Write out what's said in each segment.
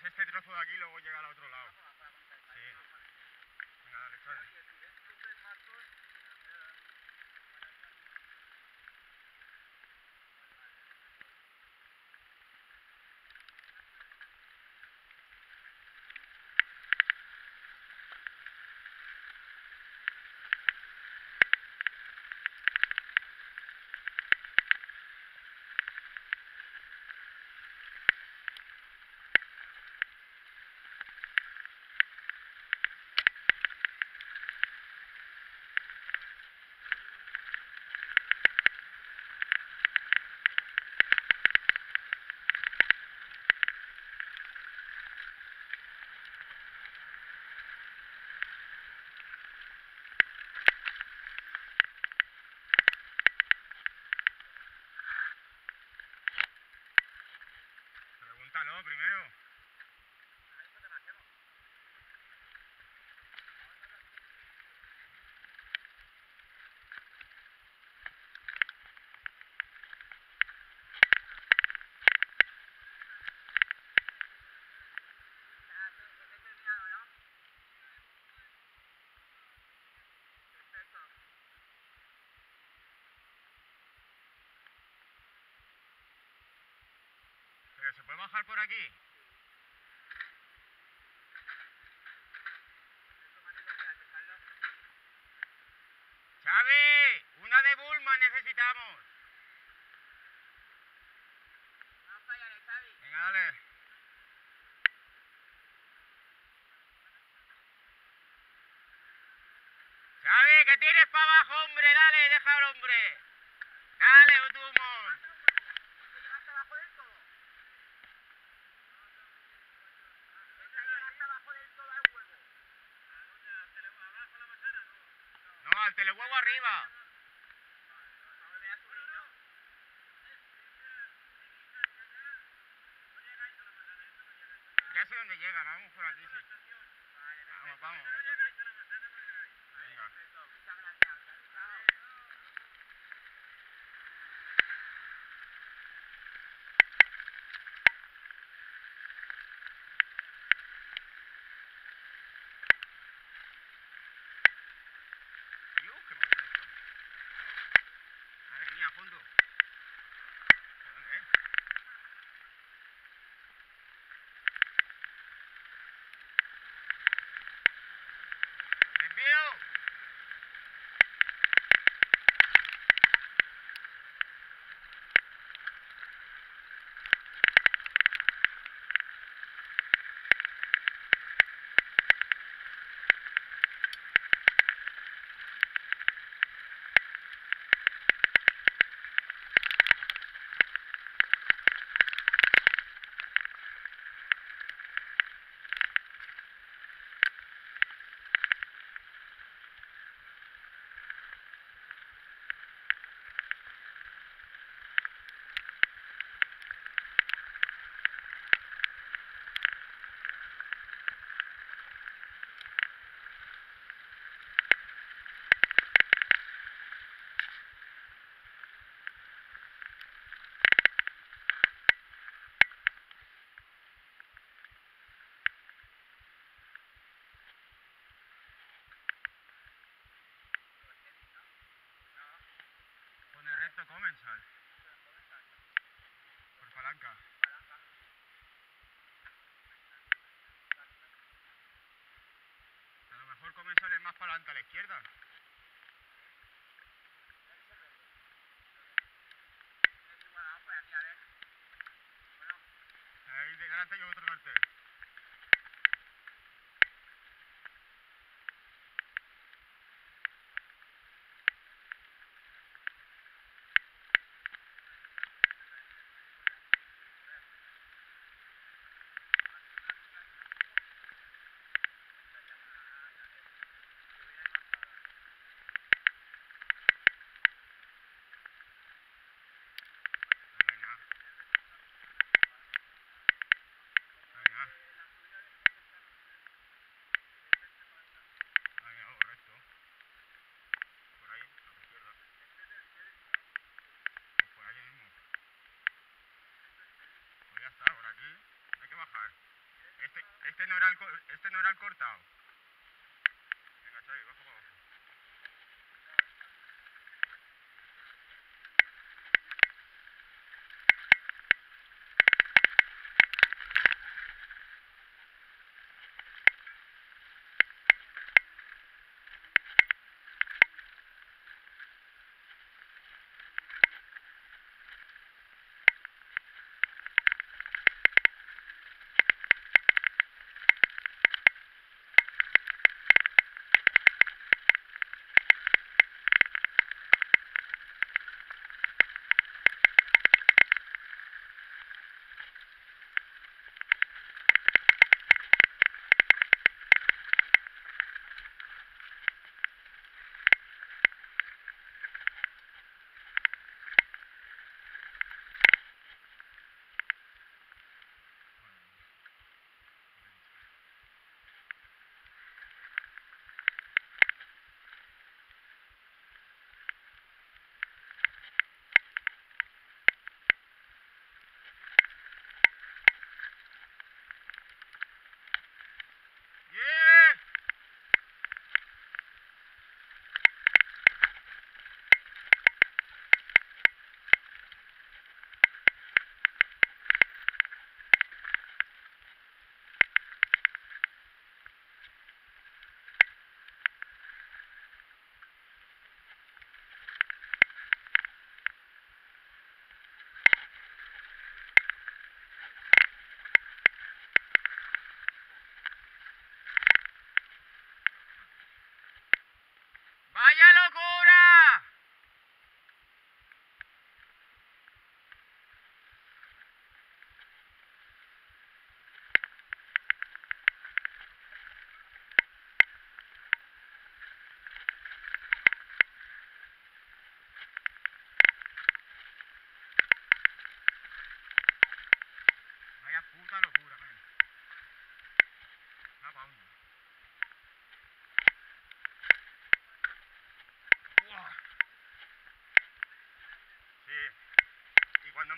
es este trozo de aquí luego llega al otro lado. Primero. Se puede bajar por aquí. Xavi, una de Bulma necesitamos. Venga, dale. Xavi, que tienes para abajo, hombre, dale, deja al hombre. Dale, Utumon. No, al telehuevo arriba. Ya sé dónde llegan, vamos por aquí, sí. Vamos, vamos. Venga. Dios, qué mal esto. Madre mía, a fondo. ¿A dónde es? ¡Desvío! Recto comensal. Por palanca. A lo mejor comensal es más palanca a la izquierda. Ahí delante hay otro cartel. No hay nada. No hay nada. Era el cortado.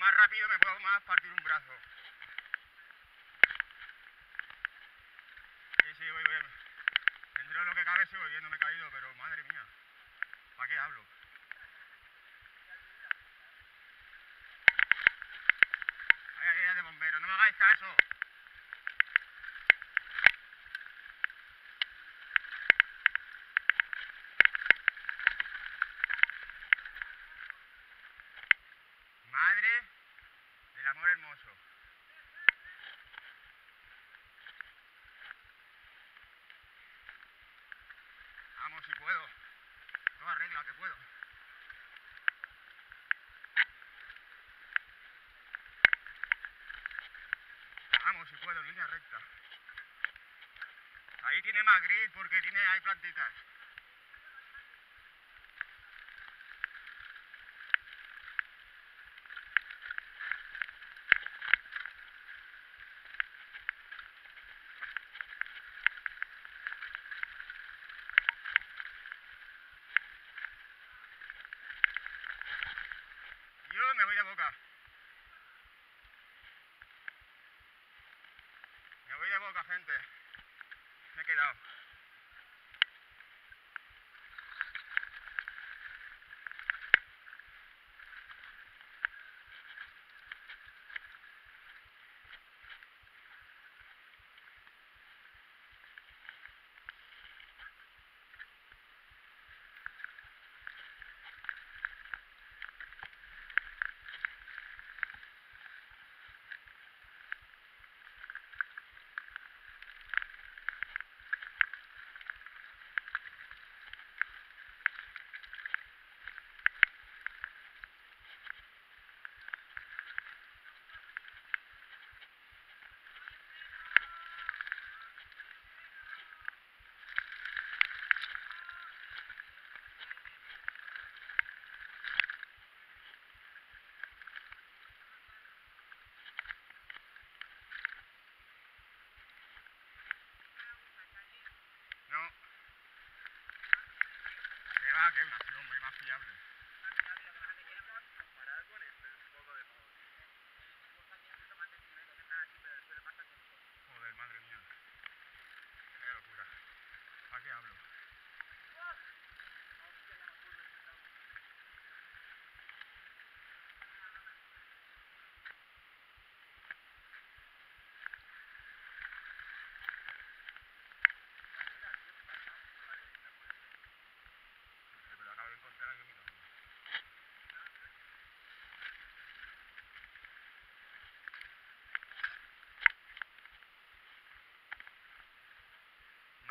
Más rápido me puedo más partir un brazo. Sí, sí, voy bien. Dentro de lo que cabe sigo bien, no me he caído, pero madre mía. ¿Para qué hablo? Ay, ay, ay, de bombero, no me hagáis caso. Madre del amor hermoso. Vamos, si puedo. Toda regla que puedo. Vamos, si puedo, línea recta. Ahí tiene más gris porque tiene, hay plantitas. Yo me voy de boca.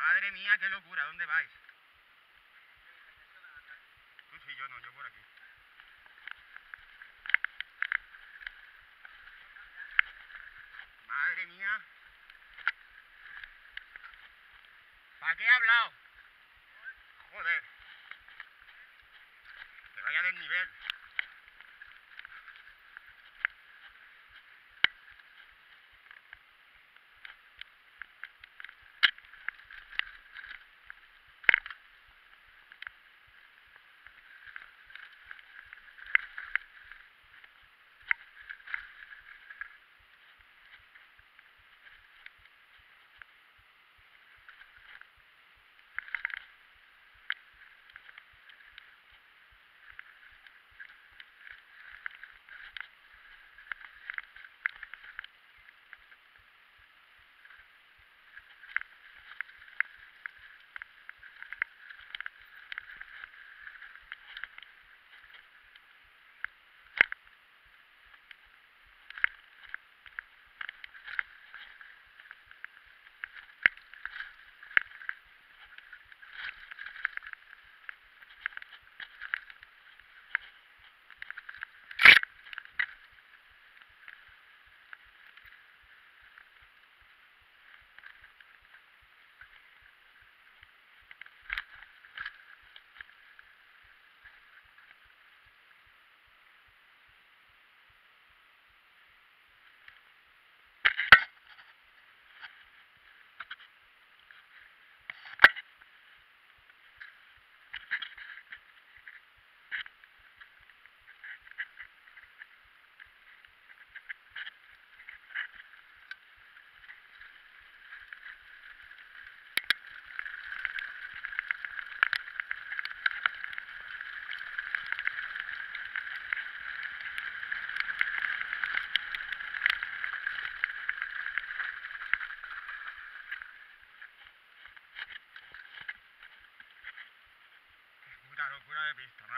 Madre mía, qué locura, ¿dónde vais?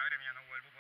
madre mía, no vuelvo.